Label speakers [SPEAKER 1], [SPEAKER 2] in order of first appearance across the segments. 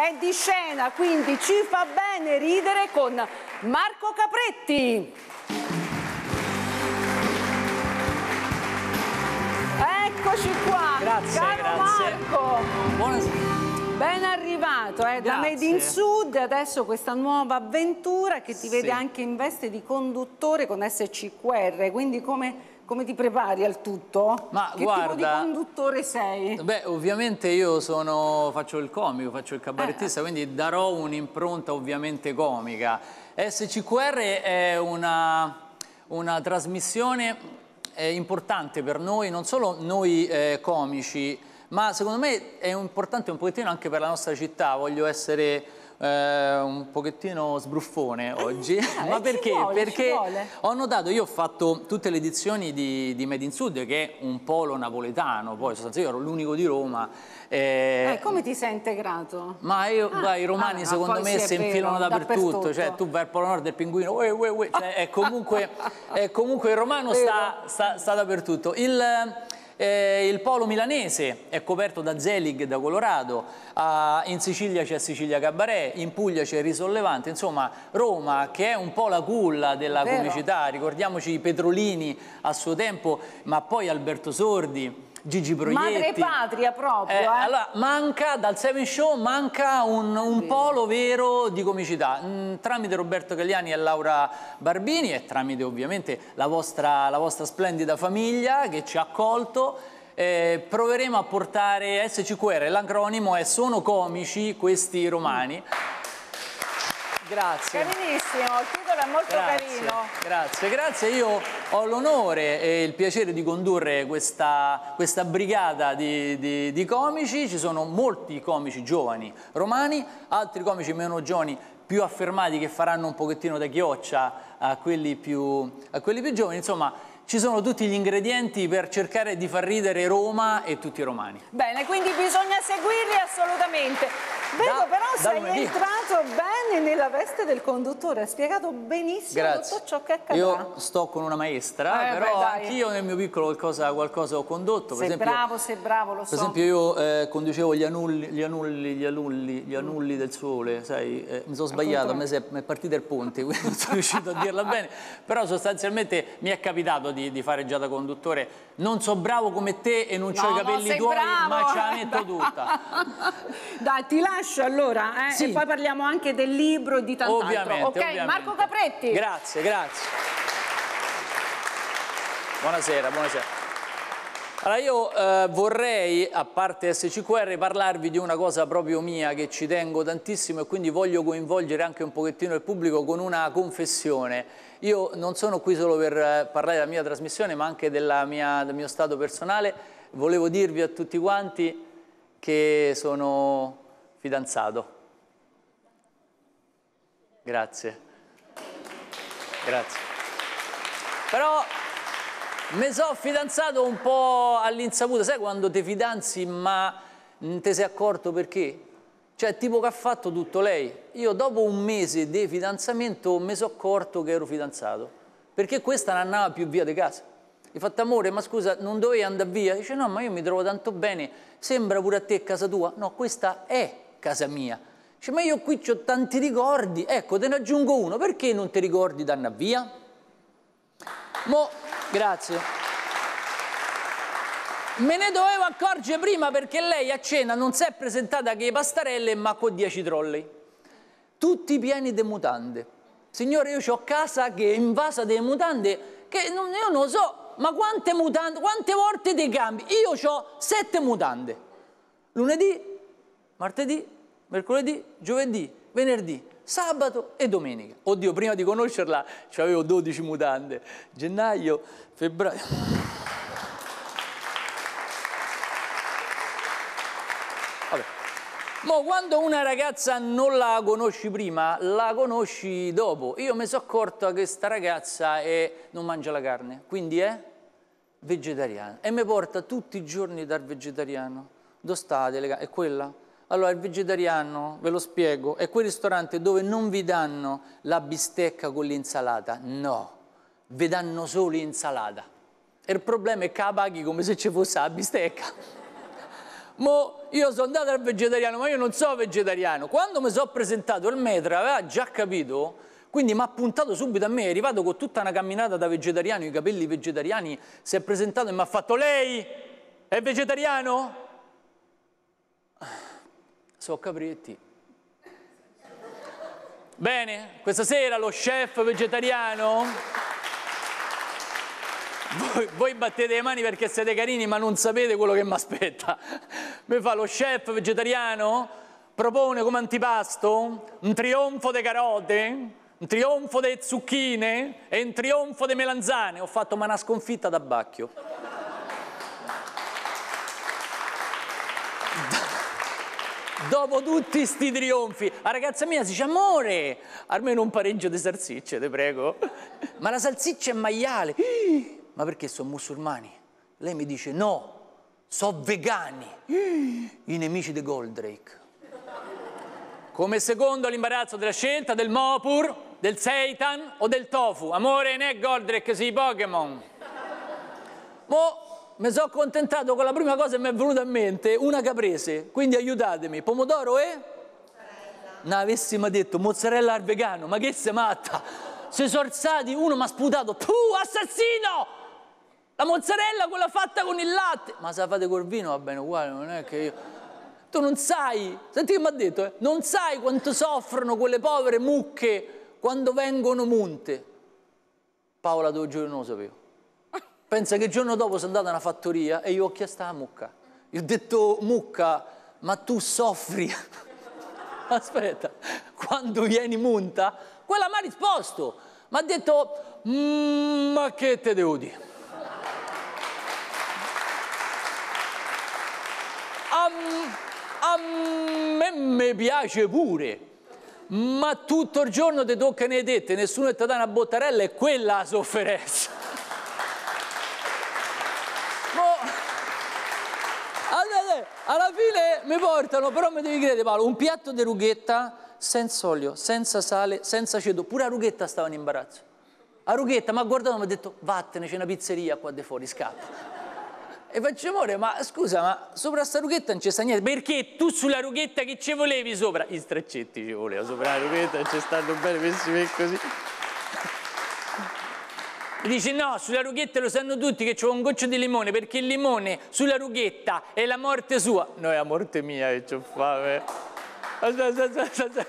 [SPEAKER 1] è di scena, quindi ci fa bene ridere con Marco Capretti. Eccoci qua,
[SPEAKER 2] Grazie,
[SPEAKER 1] caro
[SPEAKER 2] grazie.
[SPEAKER 1] Marco.
[SPEAKER 2] Buonasera.
[SPEAKER 1] Ben arrivato eh, da. Made in Sud, adesso questa nuova avventura che ti
[SPEAKER 2] Sì.
[SPEAKER 1] vede anche in veste di conduttore con SCQR, quindi come, come ti prepari al tutto?
[SPEAKER 2] Ma
[SPEAKER 1] che tipo di
[SPEAKER 2] guarda-
[SPEAKER 1] conduttore sei?
[SPEAKER 2] Beh, ovviamente io sono, faccio il comico, faccio il
[SPEAKER 1] Eh.
[SPEAKER 2] cabarettista, quindi darò un'impronta ovviamente comica. SCQR è una, una trasmissione eh, importante per noi, non solo noi eh, comici, ma secondo me è importante un pochettino anche per la nostra città. Voglio essere eh, un pochettino sbruffone oggi. ma
[SPEAKER 1] ci
[SPEAKER 2] perché?
[SPEAKER 1] vuole,
[SPEAKER 2] perché ho notato, io ho fatto tutte le edizioni di, di Made in Sud, che è un polo napoletano, poi sostanzialmente io ero l'unico di Roma. eh,
[SPEAKER 1] Eh, come ti sei integrato?
[SPEAKER 2] ma io, guarda, i romani
[SPEAKER 1] ah,
[SPEAKER 2] secondo
[SPEAKER 1] poi
[SPEAKER 2] me si infilano dappertutto,
[SPEAKER 1] dappertutto.
[SPEAKER 2] cioè tu vai al Polo Nord del pinguino, uè, uè, uè, cioè, è, comunque, è comunque il romano sta, sta- sta dappertutto. Il, eh, il polo milanese è coperto da Zelig, da Colorado, ah, in Sicilia c'è Sicilia Cabaret, in Puglia c'è Risollevante, insomma Roma che è un po' la culla della
[SPEAKER 1] Vero.
[SPEAKER 2] comicità, ricordiamoci i Petrolini a suo tempo, ma poi Alberto Sordi, Gigi Proietti.
[SPEAKER 1] Madre patria proprio,
[SPEAKER 2] Eh,
[SPEAKER 1] eh.
[SPEAKER 2] allora, manca dal Seven Show manca un, un polo vero di comicità Mm, tramite Roberto Cagliani e Laura Barbini e tramite ovviamente la vostra, la vostra splendida famiglia che ci ha accolto eh, proveremo a portare SCQR, l'acronimo è Sono comici questi romani. Grazie.
[SPEAKER 1] Carinissimo, il titolo è molto
[SPEAKER 2] Grazie,
[SPEAKER 1] carino.
[SPEAKER 2] grazie, grazie. Io ho l'onore e il piacere di condurre questa, questa brigata di, di- di comici. Ci sono molti comici giovani romani, altri comici meno giovani più affermati che faranno un pochettino da chioccia a quelli più, a quelli più giovani. Insomma, ci sono tutti gli ingredienti per cercare di far ridere Roma e tutti i romani.
[SPEAKER 1] Bene, quindi bisogna seguirli assolutamente. Vedo però sei
[SPEAKER 2] lunedì.
[SPEAKER 1] entrato bene nella veste del conduttore, hai spiegato benissimo
[SPEAKER 2] Grazie.
[SPEAKER 1] tutto ciò che accadrà.
[SPEAKER 2] Io sto con una maestra,
[SPEAKER 1] Eh,
[SPEAKER 2] però anch'io nel mio piccolo qualcosa, qualcosa ho condotto. Per
[SPEAKER 1] sei
[SPEAKER 2] esempio,
[SPEAKER 1] bravo, sei bravo, lo so.
[SPEAKER 2] Per esempio io eh, conducevo gli anulli, gli anulli, gli anulli, gli anulli del sole, sai, eh, mi sono sbagliato, a me si è- mi è partito il ponte, quindi non sono riuscito a dirla bene, però sostanzialmente mi è capitato di, di fare già da conduttore, non so bravo come te e non ho
[SPEAKER 1] No,
[SPEAKER 2] i
[SPEAKER 1] no,
[SPEAKER 2] capelli
[SPEAKER 1] sei
[SPEAKER 2] tuoi,
[SPEAKER 1] bravo.
[SPEAKER 2] ma ce la metto tutta.
[SPEAKER 1] Dai, ti lascio allora, eh,
[SPEAKER 2] Sì.
[SPEAKER 1] e poi parliamo anche del libro e di tant'altro.
[SPEAKER 2] Ovviamente,
[SPEAKER 1] ok,
[SPEAKER 2] ovviamente.
[SPEAKER 1] Marco Capretti.
[SPEAKER 2] Grazie, grazie. Buonasera, buonasera. Allora io eh, vorrei, a parte SCQR, parlarvi di una cosa proprio mia che ci tengo tantissimo e quindi voglio coinvolgere anche un pochettino il pubblico con una confessione. Io non sono qui solo per eh, parlare della mia trasmissione, ma anche della mia- del mio stato personale. Volevo dirvi a tutti quanti che sono fidanzato. Grazie. Grazie. Però mi sono fidanzato un po' all'insaputa, sai quando ti fidanzi ma non ti sei accorto perché? Cioè, tipo che ha fatto tutto lei. Io dopo un mese di fidanzamento mi sono accorto che ero fidanzato, perché questa non andava più via di casa. Gli ho fatto amore, ma scusa, non dovevi andare via? Dice no, ma io mi trovo tanto bene, sembra pure a te casa tua. No, questa è casa mia. Dice, ma io qui ho tanti ricordi, ecco, te ne aggiungo uno, perché non ti ricordi di andare via? Mo, grazie. Me ne dovevo accorgere prima perché lei a cena non si è presentata che i pastarelle ma con 10 trolley. Tutti pieni di mutande. Signore, io ho casa che è invasa delle mutande che non, io non so, ma quante mutande, quante volte ti cambi? Io ho sette mutande. Lunedì, martedì, mercoledì, giovedì, venerdì, sabato e domenica. Oddio, prima di conoscerla avevo 12 mutande. Gennaio, febbraio. Vabbè. Mo quando una ragazza non la conosci prima, la conosci dopo. Io mi sono accorto che sta ragazza è- non mangia la carne, quindi è vegetariana. E mi porta tutti i giorni dal vegetariano. Dove state? le ca- È quella? Allora, il vegetariano, ve lo spiego, è quel ristorante dove non vi danno la bistecca con l'insalata. No, vi danno solo insalata. E il problema è che la paghi come se ci fosse la bistecca. Mo io sono andato al vegetariano, ma io non sono vegetariano. Quando mi sono presentato il metro aveva già capito, quindi mi ha puntato subito a me, è arrivato con tutta una camminata da vegetariano, i capelli vegetariani, si è presentato e mi ha fatto lei è vegetariano? So capretti. Bene, questa sera lo chef vegetariano voi, voi, battete le mani perché siete carini ma non sapete quello che mi aspetta. Mi fa lo chef vegetariano, propone come antipasto un trionfo di carote, un trionfo di zucchine e un trionfo di melanzane. Ho fatto ma una sconfitta da bacchio. Dopo tutti sti trionfi, la ragazza mia si dice amore, almeno un pareggio di salsicce, te prego. Ma la salsiccia è maiale ma perché sono musulmani? Lei mi dice no, sono vegani, i nemici di Goldrake. Come secondo l'imbarazzo della scelta del Mopur, del Seitan o del Tofu. Amore, ne è Goldrake, sì, Pokémon. Mo' mi sono accontentato con la prima cosa che mi è venuta in mente, una caprese, quindi aiutatemi. Pomodoro e? Mozzarella. Non avessimo detto mozzarella al vegano, ma che sei matta? Si sono alzati, uno mi ha sputato, tu assassino! La mozzarella, quella fatta con il latte. Ma se la fate col vino va bene uguale, non è che io... Tu non sai, senti che mi ha detto, eh? non sai quanto soffrono quelle povere mucche quando vengono munte. Paola due giorni non lo sapevo. Pensa che il giorno dopo sono andata a una fattoria e io ho chiesto la mucca. Io ho detto, mucca, ma tu soffri? Aspetta, quando vieni munta? Quella mi ha risposto. Mi ha detto, mm, ma che te devo dire? a, me mi piace pure, ma tutto il giorno ti tocca ne dette, nessuno ti dà una bottarella e quella la sofferenza. Alla fine mi portano, però mi devi credere Paolo, un piatto di rughetta senza olio, senza sale, senza ceto, pure a rughetta stava in imbarazzo. A rughetta mi ha guardato e mi ha detto vattene, c'è una pizzeria qua di fuori, scappa. E faccio amore, ma scusa, ma sopra sta rughetta non c'è sta niente, perché tu sulla rughetta che ci volevi sopra? I straccetti ci voleva sopra la rughetta, ci stanno bene messi così. Mi dice no, sulla rughetta lo sanno tutti che c'ho un goccio di limone, perché il limone sulla rughetta è la morte sua. No, è la morte mia che c'ho fame.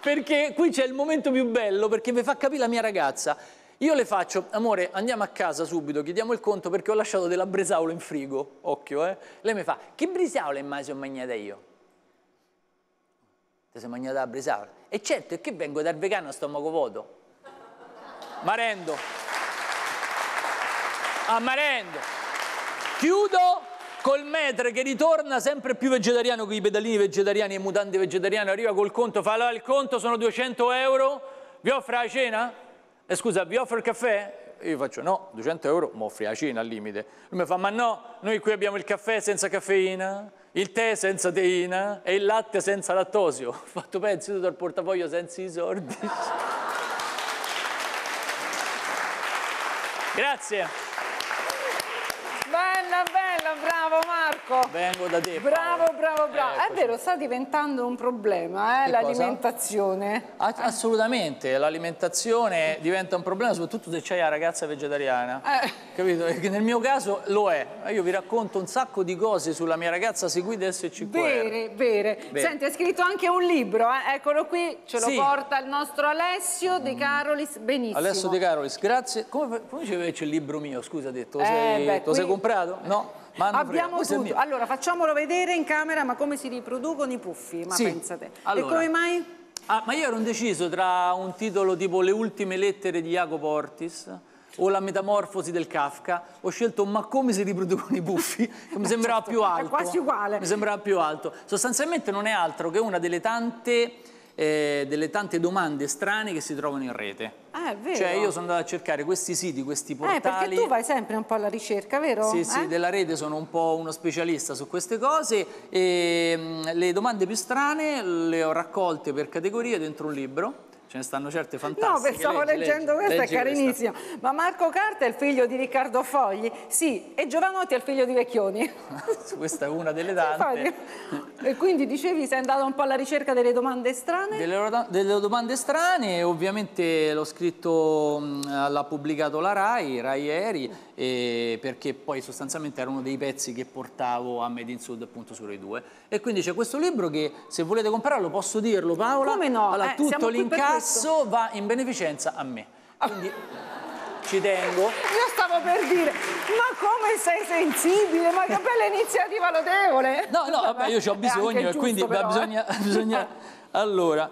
[SPEAKER 2] Perché qui c'è il momento più bello, perché vi fa capire la mia ragazza. Io le faccio, amore, andiamo a casa subito, chiediamo il conto perché ho lasciato della bresaola in frigo, occhio, eh. Lei mi fa, che bresaola mai sono mangiata io? Ti sei mangiata la bresaola? E certo, è che vengo dal vegano a stomaco vuoto. Marendo. A marendo. Chiudo col metre che ritorna sempre più vegetariano con i pedalini vegetariani e i mutanti vegetariani, arriva col conto, fa allora il conto sono 200 euro, vi offre la cena? eh, scusa, vi offro il caffè? Io faccio, no, 200 euro, mi offri la cena al limite. Lui mi fa, ma no, noi qui abbiamo il caffè senza caffeina, il tè senza teina e il latte senza lattosio. Ho fatto pezzi tutto il portafoglio senza i soldi. Grazie.
[SPEAKER 1] Bella, bella, bravo Marco.
[SPEAKER 2] Vengo da te.
[SPEAKER 1] Bravo, bravo, bravo. Eccoci. È vero, sta diventando un problema eh, l'alimentazione.
[SPEAKER 2] Assolutamente, l'alimentazione diventa un problema soprattutto se c'hai la ragazza vegetariana. Eh. Capito? E nel mio caso lo è. Io vi racconto un sacco di cose sulla mia ragazza seguita SCQR.
[SPEAKER 1] Vere, vere. Senti, hai scritto anche un libro, eh? eccolo qui, ce lo sì. porta il nostro Alessio De Carolis, benissimo.
[SPEAKER 2] Alessio De Carolis, grazie. Come, come c'è il libro mio, scusa, detto, lo eh, sei, beh, qui... sei comprato? No?
[SPEAKER 1] Abbiamo tutto. Allora, facciamolo vedere in camera, ma come si riproducono i puffi? Ma sì. pensate. Allora, e come mai?
[SPEAKER 2] Ah, ma io ero indeciso tra un titolo tipo Le ultime lettere di Jacopo Ortis o La metamorfosi del Kafka. Ho scelto Ma come si riproducono i puffi, che mi sembrava certo, più alto.
[SPEAKER 1] È quasi uguale.
[SPEAKER 2] Mi sembrava più alto. Sostanzialmente non è altro che una delle tante eh, delle tante domande strane che si trovano in rete.
[SPEAKER 1] Ah, è vero.
[SPEAKER 2] Cioè io sono andato a cercare questi siti, questi portali. Eh,
[SPEAKER 1] perché tu vai sempre un po' alla ricerca, vero?
[SPEAKER 2] Sì, sì,
[SPEAKER 1] eh?
[SPEAKER 2] della rete sono un po' uno specialista su queste cose e mh, le domande più strane le ho raccolte per categoria dentro un libro ce ne stanno certe fantastiche.
[SPEAKER 1] No, stavo
[SPEAKER 2] leggi,
[SPEAKER 1] leggendo
[SPEAKER 2] leggi,
[SPEAKER 1] questa,
[SPEAKER 2] leggi
[SPEAKER 1] è carinissima.
[SPEAKER 2] Questa.
[SPEAKER 1] Ma Marco Carta è il figlio di Riccardo Fogli? Sì, e Giovanotti è il figlio di Vecchioni.
[SPEAKER 2] questa è una delle tante.
[SPEAKER 1] e quindi dicevi, sei andato un po' alla ricerca delle domande strane?
[SPEAKER 2] Delle, delle domande strane, ovviamente l'ho scritto, l'ha pubblicato la RAI, RAI ieri, perché poi sostanzialmente era uno dei pezzi che portavo a Made in Sud appunto su Rai 2. E quindi c'è questo libro che se volete comprarlo posso dirlo Paola.
[SPEAKER 1] Come no?
[SPEAKER 2] Allora,
[SPEAKER 1] eh,
[SPEAKER 2] tutto l'incasso va in beneficenza a me. Quindi ci tengo.
[SPEAKER 1] Io stavo per dire, ma come sei sensibile, ma che bella iniziativa lodevole.
[SPEAKER 2] No, no, vabbè, io ho bisogno e quindi però, bisogna, eh. bisogna... Allora,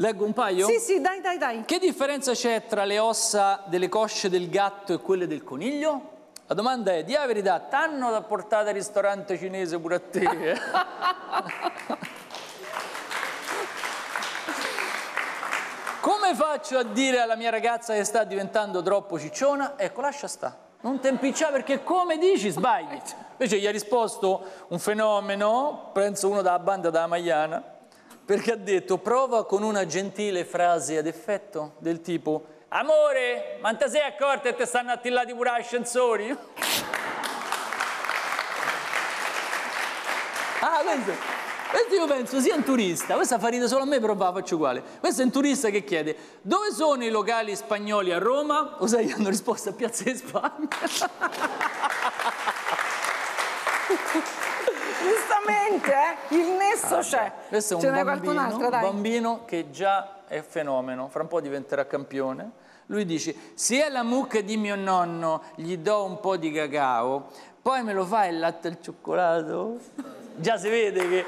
[SPEAKER 2] leggo un paio?
[SPEAKER 1] Sì, sì, dai, dai, dai.
[SPEAKER 2] Che differenza c'è tra le ossa delle cosce del gatto e quelle del coniglio? La domanda è, di verità, t'hanno da portare al ristorante cinese pure a te? Come faccio a dire alla mia ragazza che sta diventando troppo cicciona? Ecco, lascia sta. Non te impicciare perché come dici sbagli. Invece gli ha risposto un fenomeno, penso uno dalla banda della Magliana, perché ha detto prova con una gentile frase ad effetto del tipo Amore, ma te sei accorta che ti stanno attillati pure ascensori? ah, questo... Questo io penso sia un turista, questa fa ridere solo a me, però la faccio uguale. Questo è un turista che chiede dove sono i locali spagnoli a Roma? O sai, hanno risposto a Piazza di Spagna.
[SPEAKER 1] Giustamente, eh? il nesso ah, c'è.
[SPEAKER 2] Questo è un bambino, un bambino che già è fenomeno, fra un po' diventerà campione. Lui dice, se è la mucca di mio nonno gli do un po' di cacao, poi me lo fa il latte al cioccolato? già si vede che...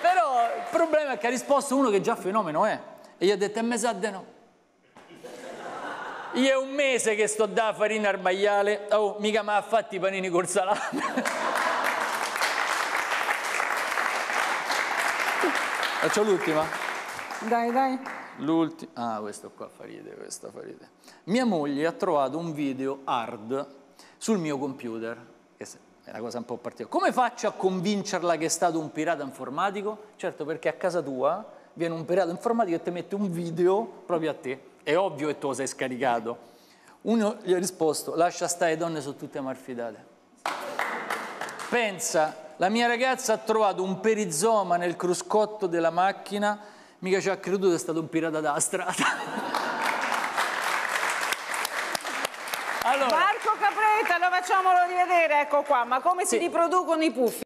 [SPEAKER 2] Però il problema è che ha risposto uno che già fenomeno è. E gli ha detto, e me sa di no. Io è un mese che sto da farina al maiale, oh, mica mi ha fatto i panini col salame. Faccio l'ultima?
[SPEAKER 1] Dai, dai.
[SPEAKER 2] L'ultima. Ah, questo qua fa ridere, questo fa ridere. Mia moglie ha trovato un video hard sul mio computer, che è una cosa un po' particolare. Come faccio a convincerla che è stato un pirata informatico? Certo, perché a casa tua viene un pirata informatico e ti mette un video proprio a te. È ovvio che tu lo sei scaricato. Uno gli ha risposto, lascia stare le donne sono tutte malfidate. Pensa, la mia ragazza ha trovato un perizoma nel cruscotto della macchina, mica ci ha creduto è stato un pirata dalla strada.
[SPEAKER 1] Allora. Marco Capretta, lo facciamolo rivedere, ecco qua, ma come sì. si riproducono i puffi?